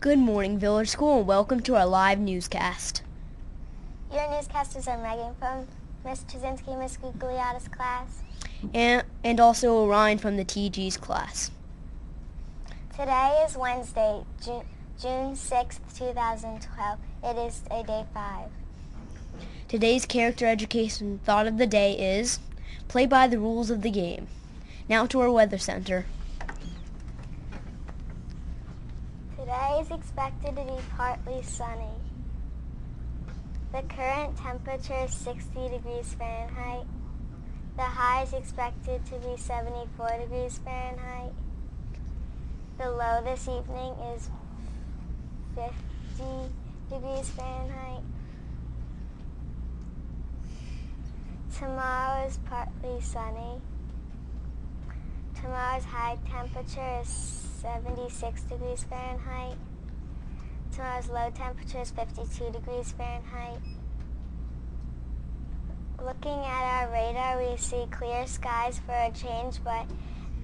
Good morning, Village School, and welcome to our live newscast. Your newscasters are Megan from Miss Trzynski, Miss Gugliotta's class. And, and also Orion from the TG's class. Today is Wednesday, June, June 6th, 2012. It is a day 5. Today's character education thought of the day is play by the rules of the game. Now to our weather center. Today is expected to be partly sunny. The current temperature is 60 degrees Fahrenheit. The high is expected to be 74 degrees Fahrenheit. The low this evening is 50 degrees Fahrenheit. Tomorrow is partly sunny. Tomorrow's high temperature is 76 degrees Fahrenheit. Tomorrow's low temperature is 52 degrees Fahrenheit. Looking at our radar, we see clear skies for a change, but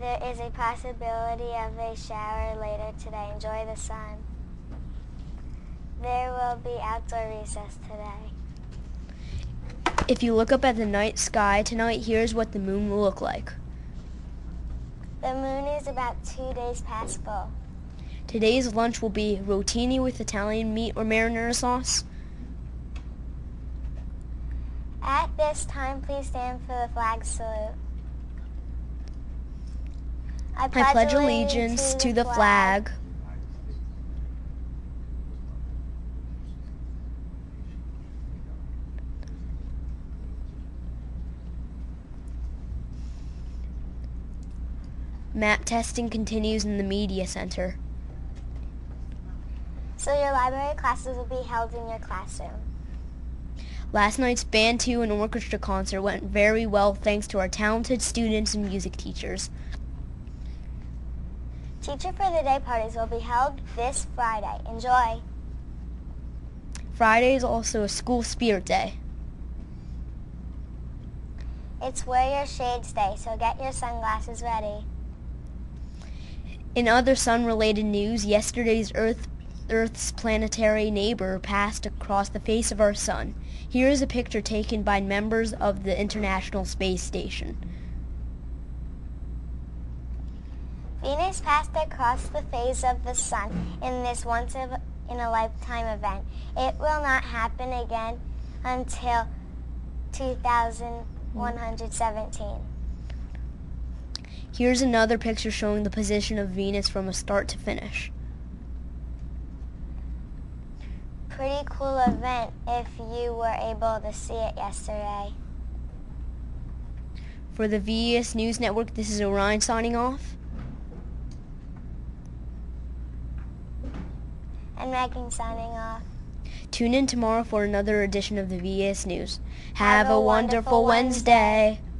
there is a possibility of a shower later today. Enjoy the sun. There will be outdoor recess today. If you look up at the night sky tonight, here's what the moon will look like. The moon is about two days past full. Today's lunch will be rotini with Italian meat or marinara sauce. At this time, please stand for the flag salute. I pledge allegiance to the flag Map testing continues in the media center. So your library classes will be held in your classroom. Last night's Band 2 and orchestra concert went very well thanks to our talented students and music teachers. Teacher for the Day parties will be held this Friday. Enjoy. Friday is also a school spirit day. It's wear your shades day, so get your sunglasses ready. In other sun-related news, yesterday's Earth, Earth's planetary neighbor passed across the face of our sun. Here is a picture taken by members of the International Space Station. Venus passed across the face of the sun in this once in a lifetime event. It will not happen again until 2117. Here's another picture showing the position of Venus from a start to finish. Pretty cool event if you were able to see it yesterday. For the VES News Network, this is Orion signing off. And Megan signing off. Tune in tomorrow for another edition of the VES News. Have, Have a, wonderful, wonderful Wednesday. Wednesday.